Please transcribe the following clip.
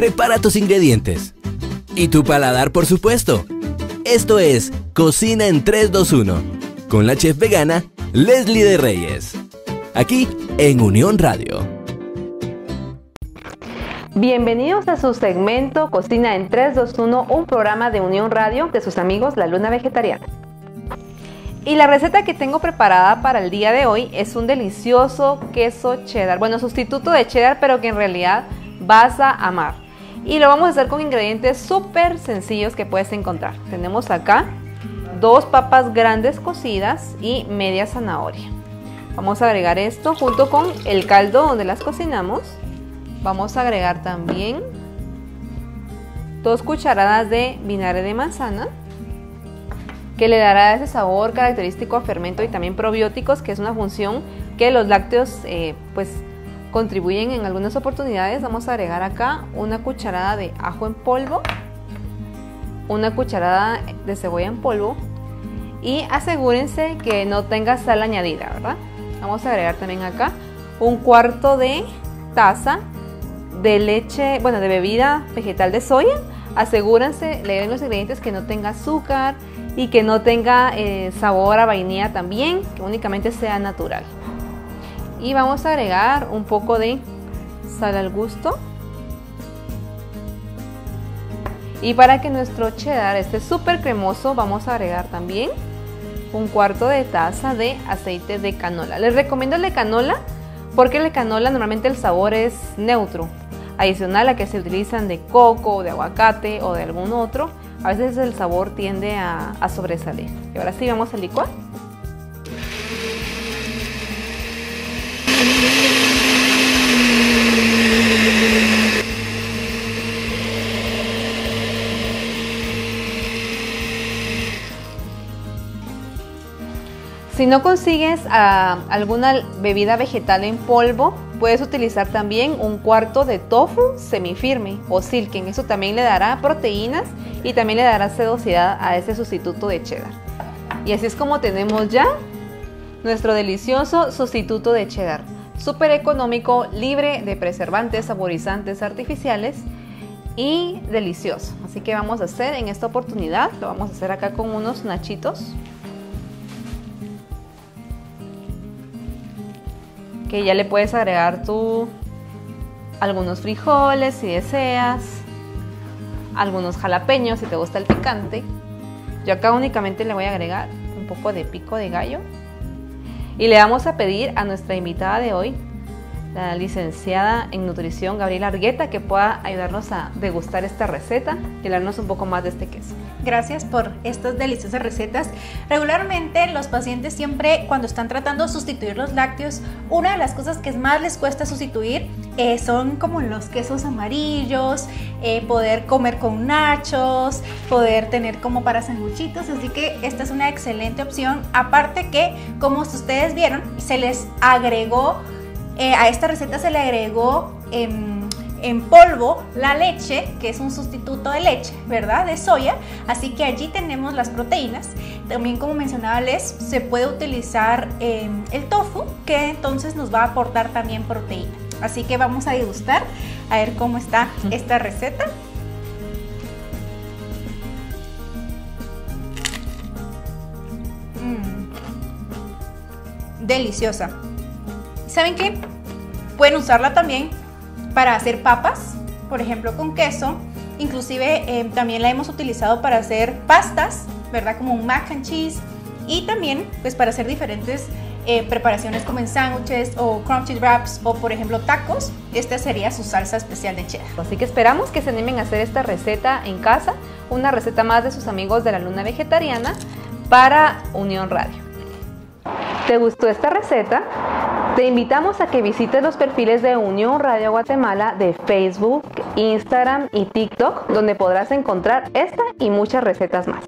Prepara tus ingredientes. Y tu paladar, por supuesto. Esto es Cocina en 321 con la chef vegana Leslie de Reyes. Aquí en Unión Radio. Bienvenidos a su segmento Cocina en 321, un programa de Unión Radio de sus amigos La Luna Vegetariana. Y la receta que tengo preparada para el día de hoy es un delicioso queso cheddar. Bueno, sustituto de cheddar, pero que en realidad vas a amar. Y lo vamos a hacer con ingredientes súper sencillos que puedes encontrar. Tenemos acá dos papas grandes cocidas y media zanahoria. Vamos a agregar esto junto con el caldo donde las cocinamos. Vamos a agregar también dos cucharadas de vinagre de manzana que le dará ese sabor característico a fermento y también probióticos, que es una función que los lácteos eh, pues contribuyen en algunas oportunidades. Vamos a agregar acá una cucharada de ajo en polvo, una cucharada de cebolla en polvo y asegúrense que no tenga sal añadida, ¿verdad? Vamos a agregar también acá un cuarto de taza de leche, bueno, de bebida vegetal de soya. Asegúrense, le den los ingredientes que no tenga azúcar, y que no tenga eh, sabor a vainilla también, que únicamente sea natural. Y vamos a agregar un poco de sal al gusto. Y para que nuestro cheddar esté súper cremoso, vamos a agregar también un cuarto de taza de aceite de canola. Les recomiendo el de canola porque el de canola normalmente el sabor es neutro, adicional a que se utilizan de coco, de aguacate o de algún otro a veces el sabor tiende a, sobresalir. Y ahora sí vamos a licuar. Si no consigues ah, alguna bebida vegetal en polvo, puedes utilizar también un cuarto de tofu semifirme o silken. Eso también le dará proteínas y también le dará sedosidad a ese sustituto de cheddar. Y así es como tenemos ya nuestro delicioso sustituto de cheddar. Súper económico, libre de preservantes, saborizantes artificiales y delicioso. Así que vamos a hacer en esta oportunidad, lo vamos a hacer acá con unos nachitos. Que ya le puedes agregar tú algunos frijoles si deseas algunos jalapeños si te gusta el picante. Yo acá únicamente le voy a agregar un poco de pico de gallo. Y le vamos a pedir a nuestra invitada de hoy la licenciada en nutrición Gabriela Argueta que pueda ayudarnos a degustar esta receta y hablarnos un poco más de este queso. Gracias por estas deliciosas recetas. Regularmente los pacientes siempre cuando están tratando de sustituir los lácteos, una de las cosas que más les cuesta sustituir eh, son como los quesos amarillos, eh, poder comer con nachos, poder tener como para sanguchitos, así que esta es una excelente opción. Aparte que, como ustedes vieron, se les agregó eh, a esta receta se le agregó en, polvo la leche, que es un sustituto de leche, ¿verdad? De soya. Así que allí tenemos las proteínas. También, como mencionaba Les, se puede utilizar em, el tofu, que entonces nos va a aportar también proteína. Así que vamos a degustar a ver cómo está esta receta. Mm. Deliciosa. ¿Saben qué? Pueden usarla también para hacer papas, por ejemplo con queso. Inclusive eh, también la hemos utilizado para hacer pastas, ¿verdad? Como un mac and cheese. Y también pues para hacer diferentes eh, preparaciones como en sándwiches o crunchy wraps o por ejemplo tacos. Esta sería su salsa especial de cheddar. Así que esperamos que se animen a hacer esta receta en casa. Una receta más de sus amigos de la luna vegetariana para Unión Radio. ¿Te gustó esta receta? Te invitamos a que visites los perfiles de Unión Radio Guatemala de Facebook, Instagram y TikTok, donde podrás encontrar esta y muchas recetas más.